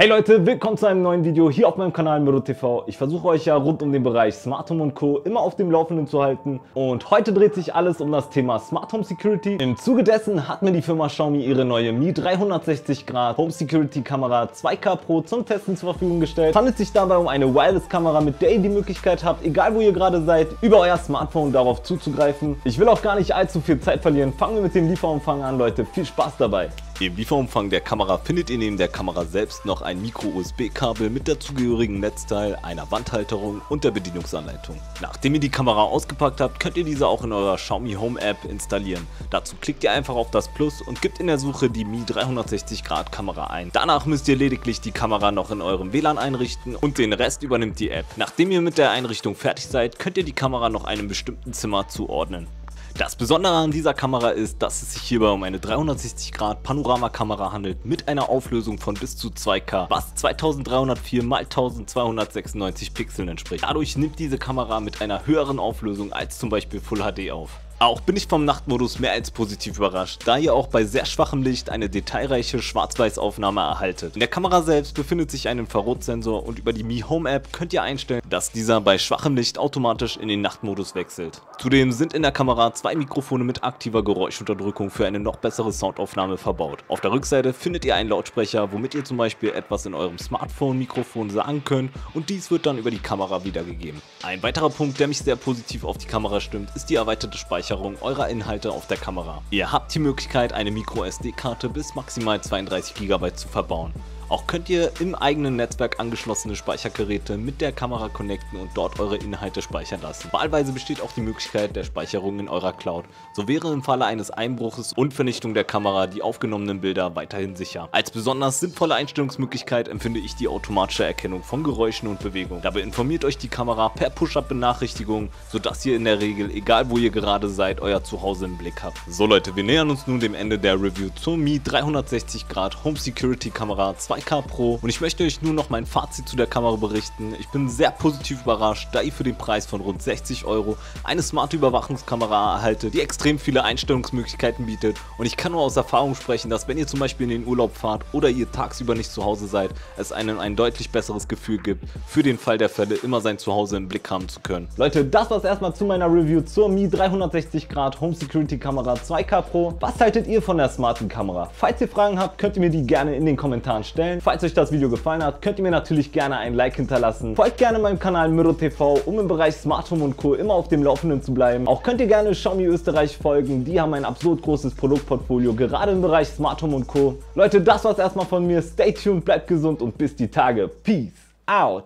Hey Leute, willkommen zu einem neuen Video hier auf meinem Kanal Miro TV. Ich versuche euch ja rund um den Bereich Smart Home und Co. immer auf dem Laufenden zu halten. Und heute dreht sich alles um das Thema Smart Home Security. Im Zuge dessen hat mir die Firma Xiaomi ihre neue Mi 360 Grad Home Security Kamera 2K Pro zum Testen zur Verfügung gestellt. Es handelt sich dabei um eine Wireless Kamera, mit der ihr die Möglichkeit habt, egal wo ihr gerade seid, über euer Smartphone darauf zuzugreifen. Ich will auch gar nicht allzu viel Zeit verlieren. Fangen wir mit dem Lieferumfang an, Leute. Viel Spaß dabei. Im Lieferumfang der Kamera findet ihr neben der Kamera selbst noch ein Micro-USB-Kabel mit dazugehörigen Netzteil, einer Wandhalterung und der Bedienungsanleitung. Nachdem ihr die Kamera ausgepackt habt, könnt ihr diese auch in eurer Xiaomi Home App installieren. Dazu klickt ihr einfach auf das Plus und gebt in der Suche die Mi 360 Grad Kamera ein. Danach müsst ihr lediglich die Kamera noch in eurem WLAN einrichten und den Rest übernimmt die App. Nachdem ihr mit der Einrichtung fertig seid, könnt ihr die Kamera noch einem bestimmten Zimmer zuordnen. Das Besondere an dieser Kamera ist, dass es sich hierbei um eine 360 Grad Panoramakamera handelt mit einer Auflösung von bis zu 2K, was 2304 x 1296 Pixeln entspricht. Dadurch nimmt diese Kamera mit einer höheren Auflösung als zum Beispiel Full HD auf. Auch bin ich vom Nachtmodus mehr als positiv überrascht, da ihr auch bei sehr schwachem Licht eine detailreiche Schwarz-Weiß-Aufnahme erhaltet. In der Kamera selbst befindet sich ein Infrarotsensor und über die Mi Home App könnt ihr einstellen, dass dieser bei schwachem Licht automatisch in den Nachtmodus wechselt. Zudem sind in der Kamera zwei Mikrofone mit aktiver Geräuschunterdrückung für eine noch bessere Soundaufnahme verbaut. Auf der Rückseite findet ihr einen Lautsprecher, womit ihr zum Beispiel etwas in eurem Smartphone-Mikrofon sagen könnt und dies wird dann über die Kamera wiedergegeben. Ein weiterer Punkt, der mich sehr positiv auf die Kamera stimmt, ist die erweiterte Speicherung Speicherung eurer Inhalte auf der Kamera. Ihr habt die Möglichkeit eine MicroSD-Karte bis maximal 32 GB zu verbauen. Auch könnt ihr im eigenen Netzwerk angeschlossene Speichergeräte mit der Kamera connecten und dort eure Inhalte speichern lassen. Wahlweise besteht auch die Möglichkeit der Speicherung in eurer Cloud. So wäre im Falle eines Einbruches und Vernichtung der Kamera die aufgenommenen Bilder weiterhin sicher. Als besonders sinnvolle Einstellungsmöglichkeit empfinde ich die automatische Erkennung von Geräuschen und Bewegungen. Dabei informiert euch die Kamera per Push-Up-Benachrichtigung, sodass ihr in der Regel, egal wo ihr gerade seid, euer Zuhause im Blick habt. So Leute, wir nähern uns nun dem Ende der Review zur Mi 360 Grad Home Security Kamera 2 2K Pro und ich möchte euch nur noch mein Fazit zu der Kamera berichten. Ich bin sehr positiv überrascht, da ihr für den Preis von rund 60 Euro eine smarte Überwachungskamera erhaltet, die extrem viele Einstellungsmöglichkeiten bietet und ich kann nur aus Erfahrung sprechen, dass wenn ihr zum Beispiel in den Urlaub fahrt oder ihr tagsüber nicht zu Hause seid, es einem ein deutlich besseres Gefühl gibt, für den Fall der Fälle immer sein Zuhause im Blick haben zu können. Leute, das war's erstmal zu meiner Review zur Mi 360 Grad Home Security Kamera 2K Pro. Was haltet ihr von der smarten Kamera? Falls ihr Fragen habt, könnt ihr mir die gerne in den Kommentaren stellen stellen. Falls euch das Video gefallen hat, könnt ihr mir natürlich gerne ein Like hinterlassen. Folgt gerne meinem Kanal Miro TV, um im Bereich Smart Home und Co. immer auf dem Laufenden zu bleiben. Auch könnt ihr gerne Xiaomi Österreich folgen, die haben ein absolut großes Produktportfolio, gerade im Bereich Smart Home und Co. Leute, das war's erstmal von mir. Stay tuned, bleibt gesund und bis die Tage. Peace out.